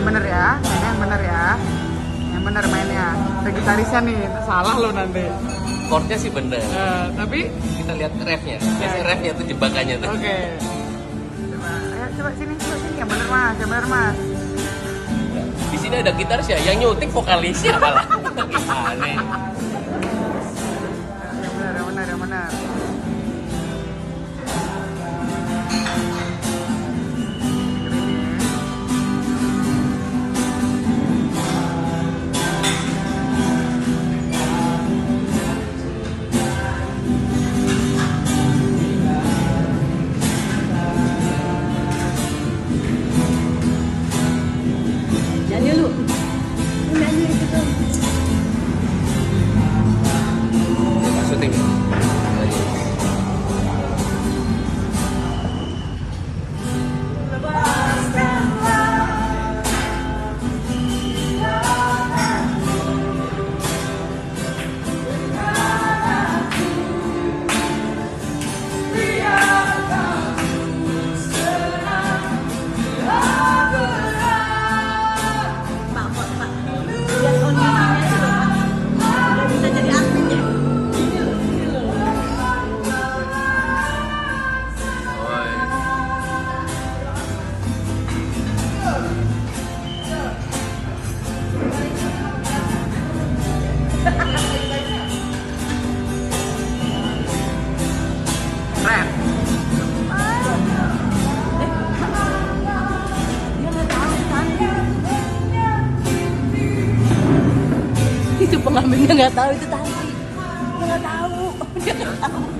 yang bener ya mainnya yang bener ya. Yang bener mainnya. Sekretarisnya nih salah lo nanti. Chordnya sih bener. Uh, tapi? Kita lihat refnya. Biasanya refnya itu jebakannya tuh. Oke. Okay. coba coba sini coba sini. Yang bener mas yang bener mas. Di sini ada gitaris ya. Yang nyuting vokalisnya malah aneh yang bener yang bener yang bener. Pengambilnya nggak tahu itu tadi. Nggak tahu. Nggak tahu.